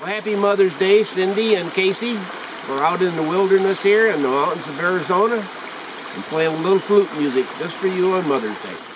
Well, happy Mother's Day, Cindy and Casey. We're out in the wilderness here in the mountains of Arizona and playing a little flute music just for you on Mother's Day.